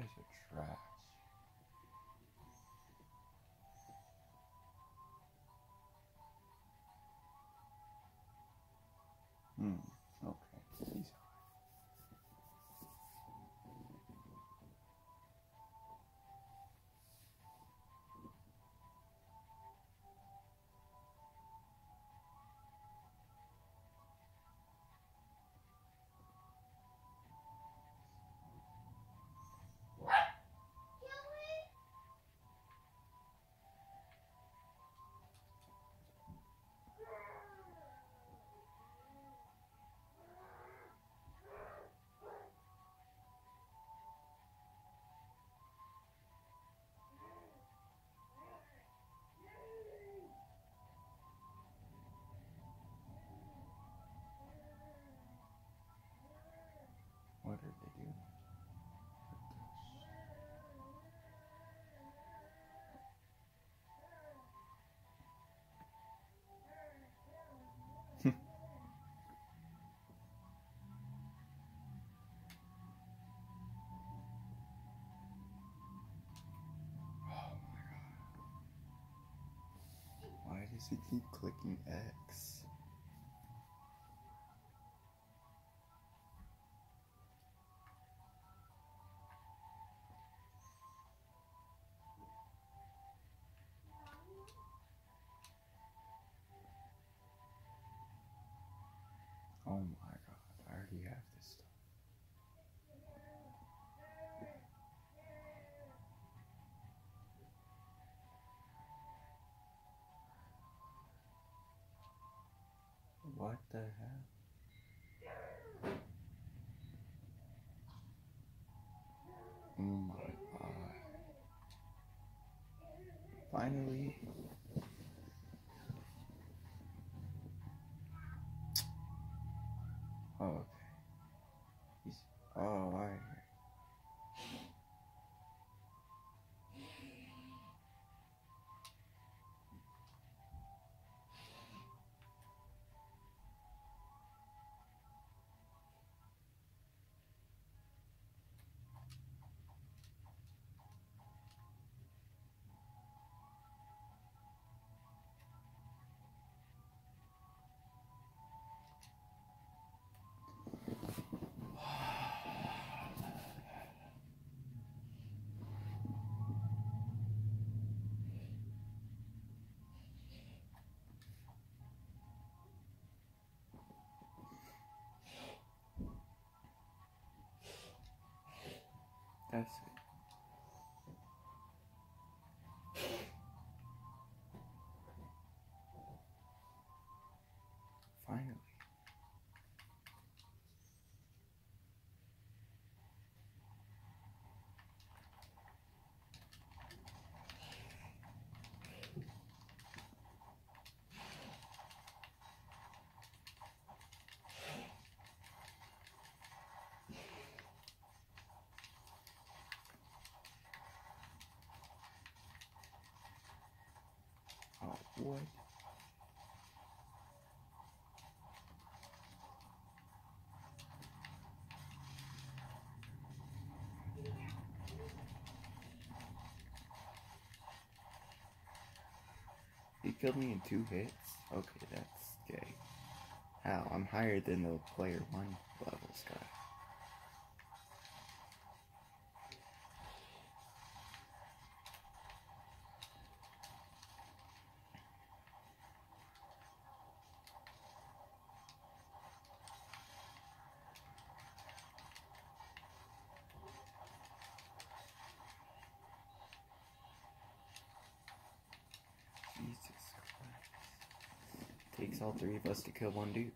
guys are trash. He keep clicking X? Oh my god, I already have this stuff. What the hell? Oh my god. Finally. That's What? He killed me in two hits? Okay, that's gay. How? I'm higher than the player one levels guy. Of us to kill one dude.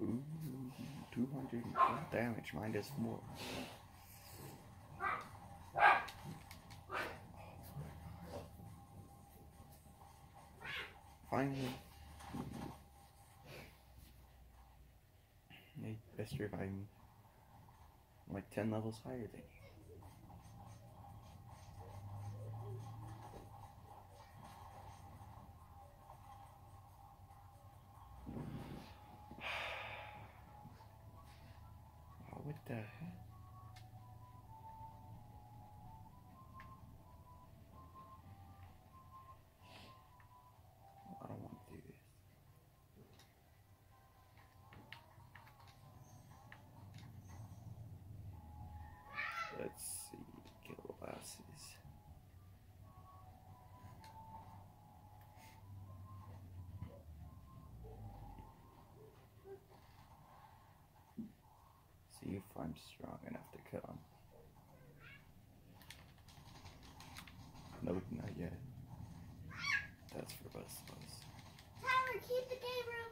Ooh, 200 damage, mine does more. Finally. Hey, me. I'm like 10 levels higher than you. If I'm strong enough to kill him. Nope, not yet. That's for Bustles. Tyler, keep the game room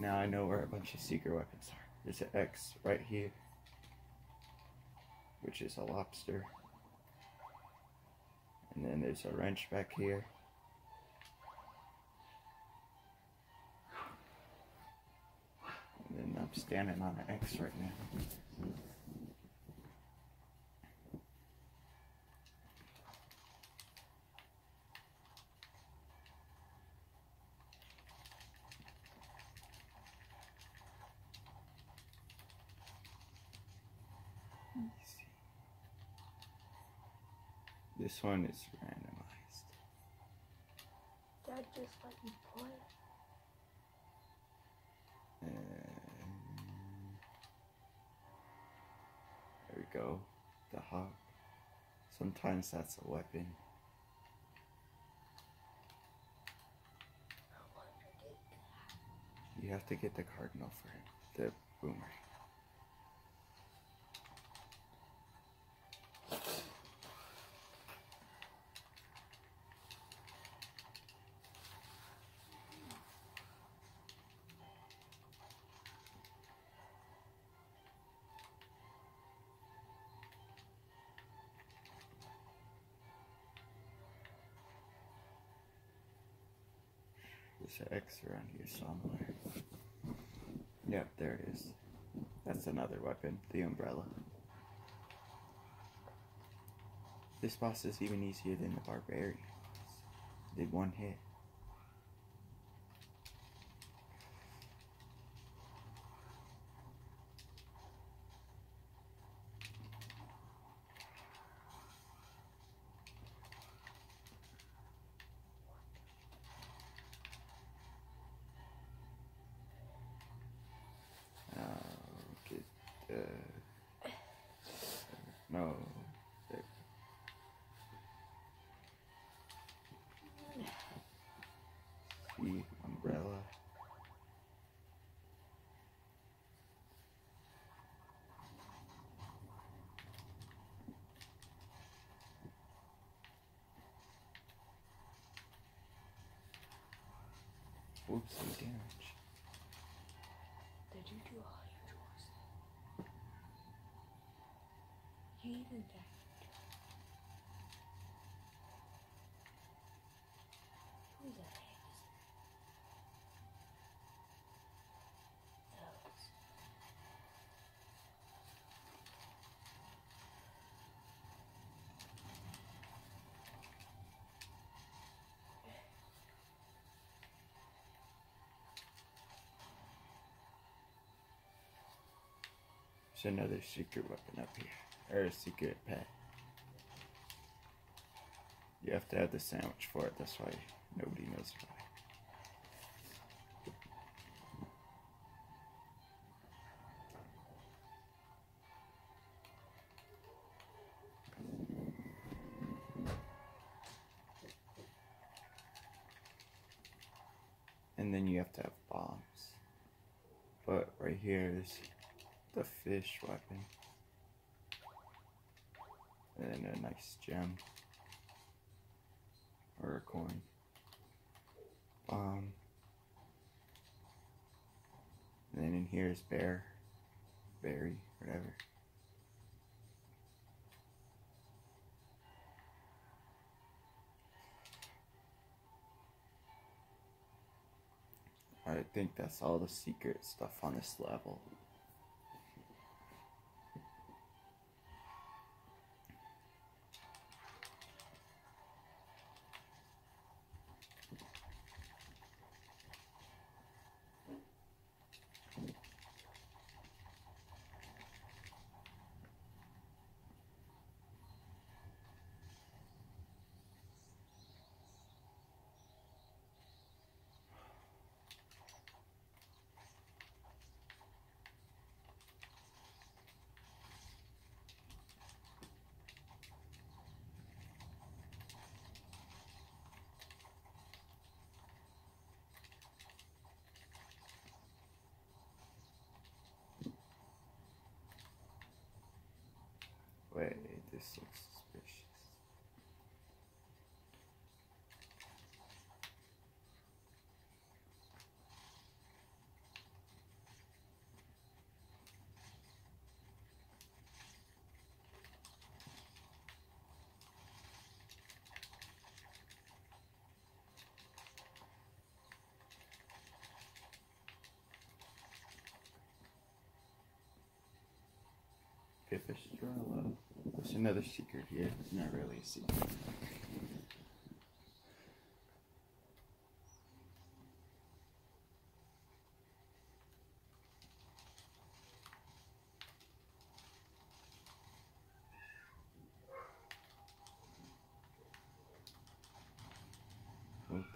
Now I know where a bunch of secret weapons are. There's an X right here, which is a lobster. And then there's a wrench back here. Standing on an X right now. This one is randomized. Dad just let you play. And The hawk. Sometimes that's a weapon. You have to get the cardinal for him. The boomerang. X around here somewhere. Yep, there it is. That's another weapon, the umbrella. This boss is even easier than the barbarian. Did one hit. Uh, get, uh, no. there. See, umbrella. Whoopsie damage. Did you do all your chores? You even. Who's that? Those. Another secret weapon up here. Or a secret pet. You have to have the sandwich for it, that's why nobody knows about it. Weapon. And a nice gem. Or a coin. Bomb. And then in here is bear. Berry, whatever. I think that's all the secret stuff on this level. Wait, this looks suspicious. Pipistrello. There's another secret here. Not really a secret. Oops.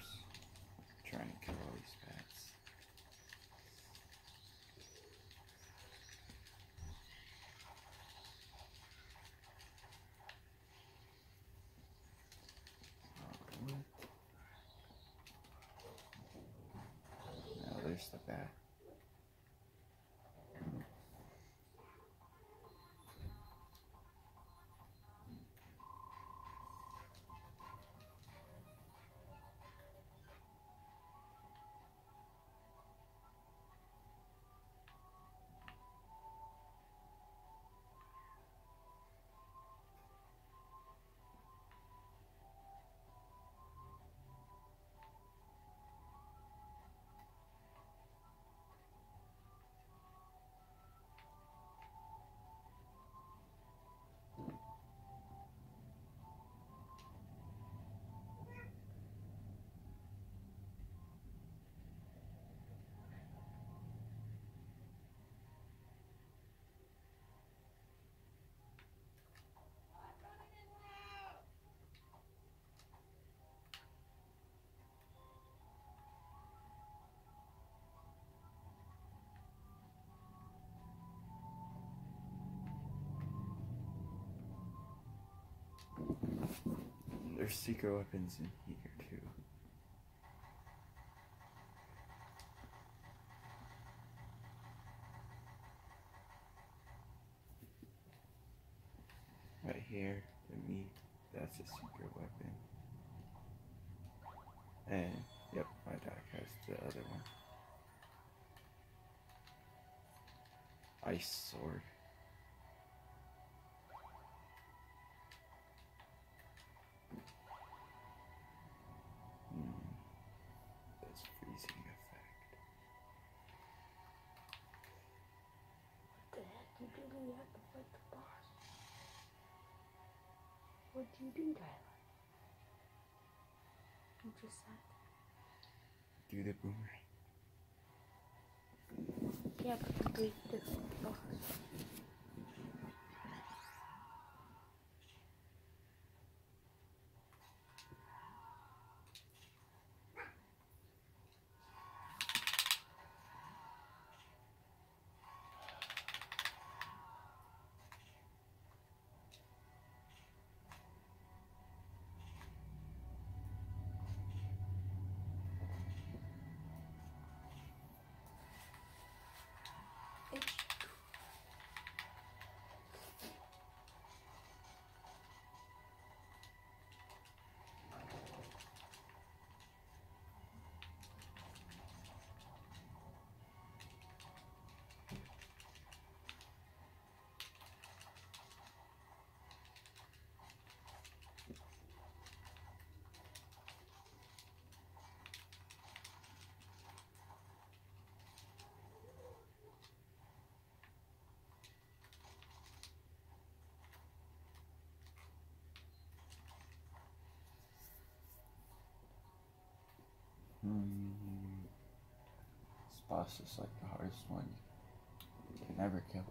trying to kill all these bats. Now there's There's secret weapons in here too. Right here, meat, that's a secret weapon. And, yep, my dog has the other one. Ice sword. What'd you do, Tyler? You just sat Do the boomerang. Yeah, but you beat the This boss is like the hardest one. You can never kill.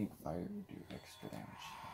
Think fire would do extra damage.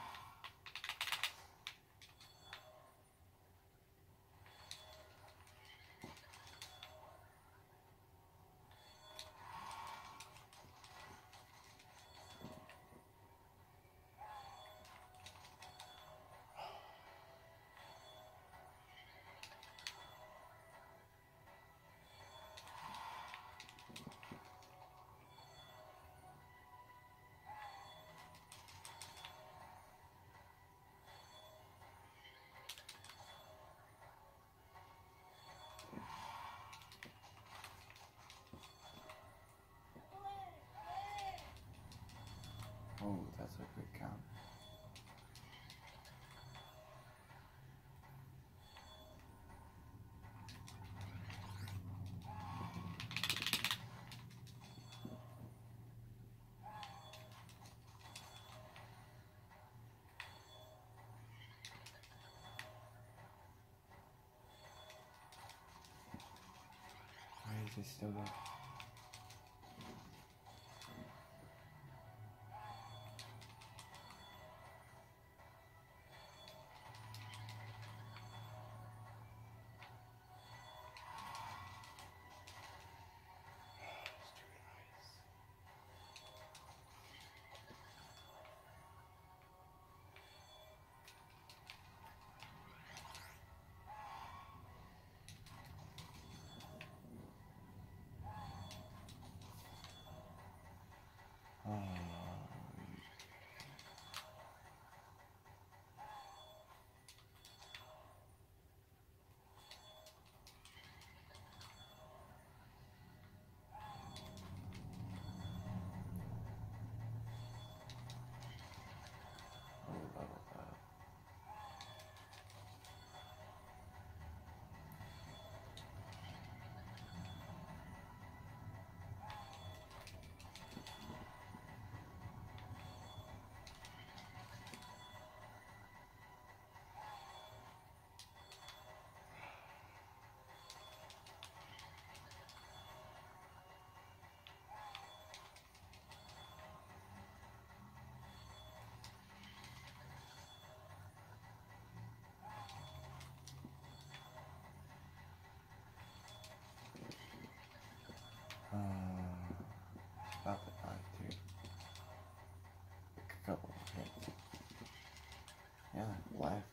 Is still there?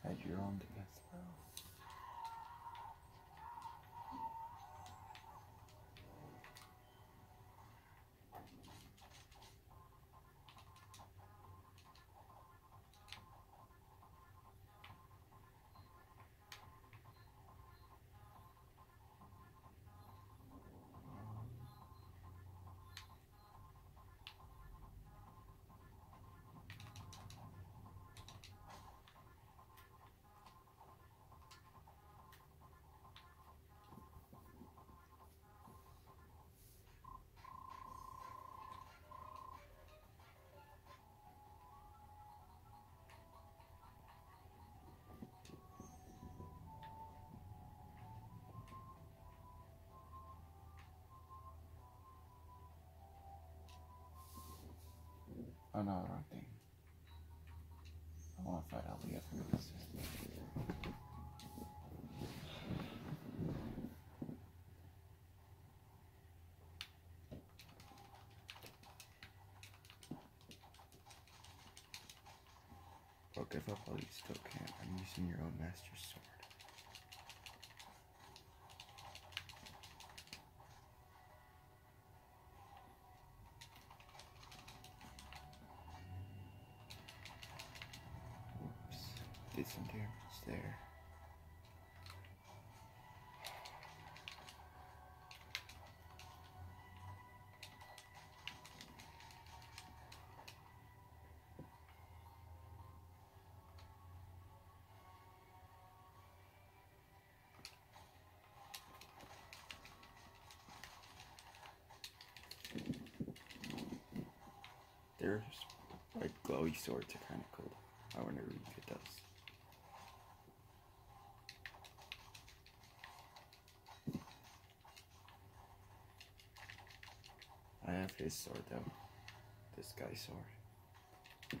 At your own death, Oh no, wrong thing. I want to fight Ali after this. Bro, give up while you still can. I'm using your own master's sword. Swords are kind of cool. I wonder if it does. I have his sword though. This guy's sword.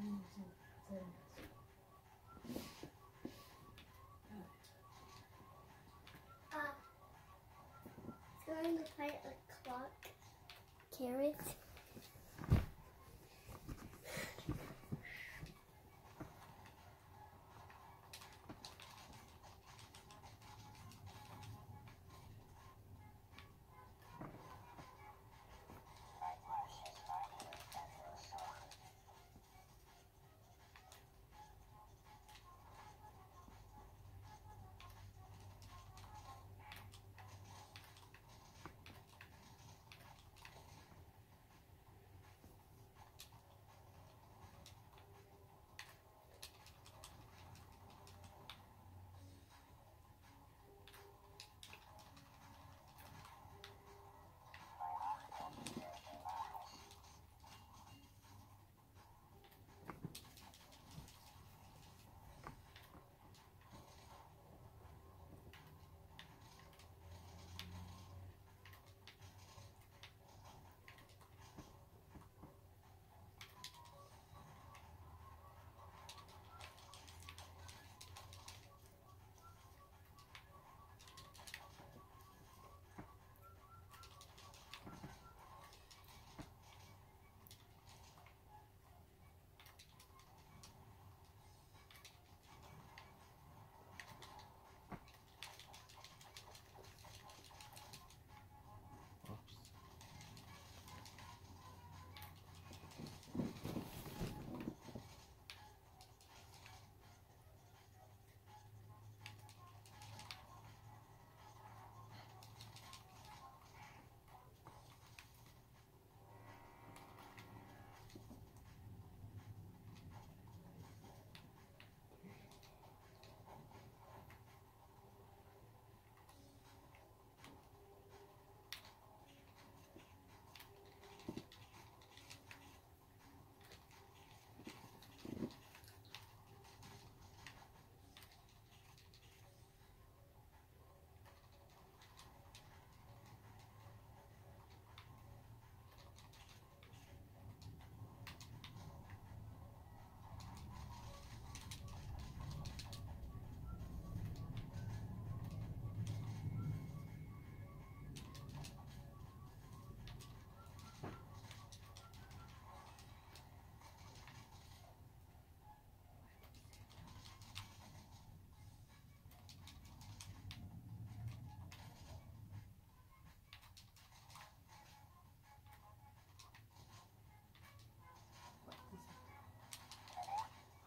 Uh, it's going to play a clock. Carrots.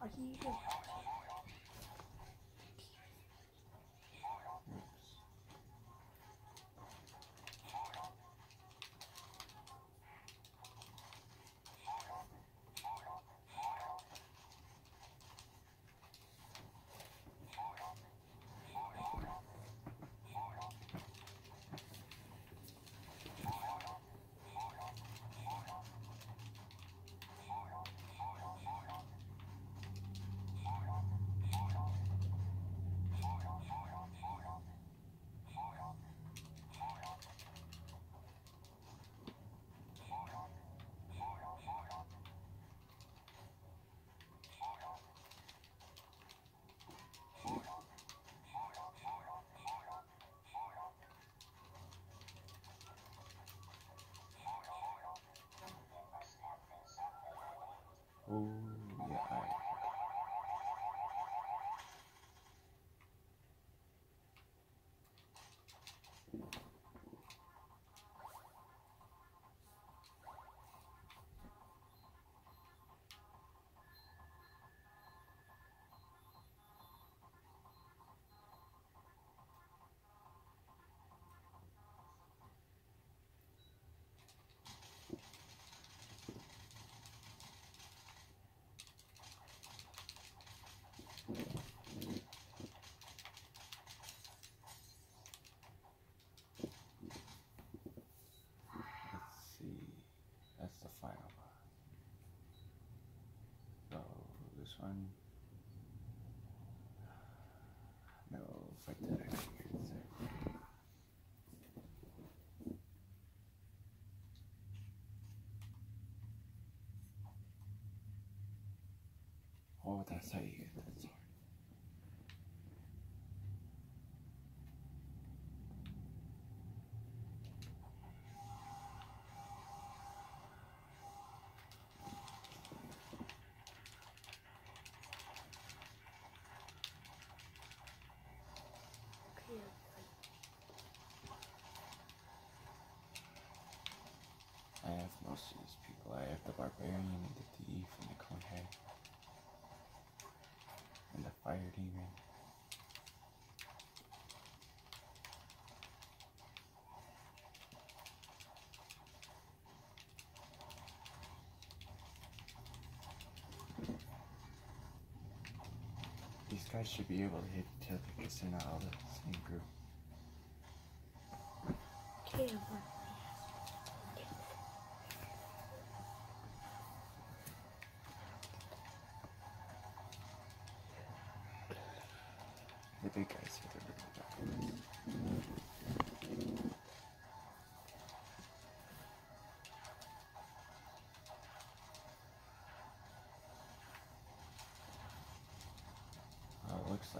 Are you Oh, yeah. I- Let's see. That's the final one. So this one. No, experience there. Oh, that's how you I have most of these people. I have the Barbarian and the Thief and the Conehead. And the Fire Demon. These guys should be able to hit other because they're not all the same group. Okay,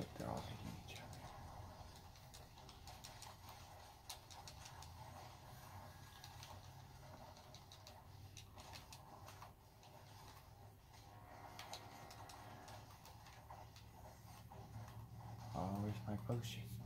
like they're all hitting each other. Oh, where's my potion?